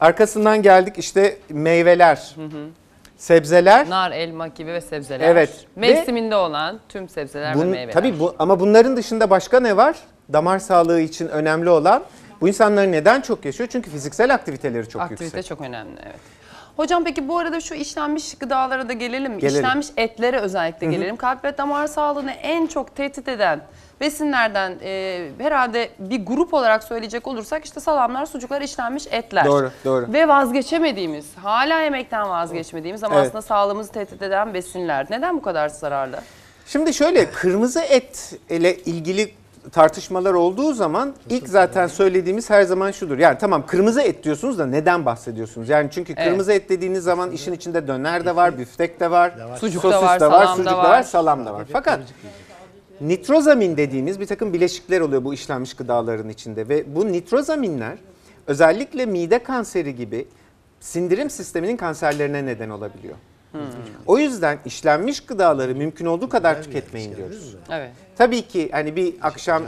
Arkasından geldik işte meyveler, sebzeler. Nar, elma gibi ve sebzeler. Evet. Mevsiminde olan tüm sebzeler ve Bun- meyveler. tabii bu ama bunların dışında başka ne var? Damar sağlığı için önemli olan bu insanlar neden çok yaşıyor? Çünkü fiziksel aktiviteleri çok Aktivite yüksek. çok önemli evet. Hocam peki bu arada şu işlenmiş gıdalara da gelelim? Gelelim. İşlenmiş etlere özellikle gelelim. Kalp ve damar sağlığını en çok tehdit eden besinlerden e, herhalde bir grup olarak söyleyecek olursak işte salamlar, sucuklar, işlenmiş etler. Doğru, doğru. Ve vazgeçemediğimiz, hala yemekten vazgeçmediğimiz ama Evet. aslında sağlığımızı tehdit eden besinler. Neden bu kadar zararlı? Şimdi şöyle kırmızı et ile ilgili tartışmalar olduğu zaman ilk zaten söylediğimiz her zaman şudur. Yani tamam kırmızı et diyorsunuz da neden bahsediyorsunuz? Yani çünkü Evet. kırmızı et dediğiniz zaman işin içinde döner de var, büftek de var, Sucuk da sosis var, de var, salam da sucuk da var. var, salam da var. Fakat nitrozamin dediğimiz bir takım bileşikler oluyor bu işlenmiş gıdaların içinde ve bu nitrozaminler özellikle mide kanseri gibi sindirim sisteminin kanserlerine neden olabiliyor. O yüzden işlenmiş gıdaları mümkün olduğu kadar tüketmeyin diyoruz. Evet. Tabii ki hani bir akşam.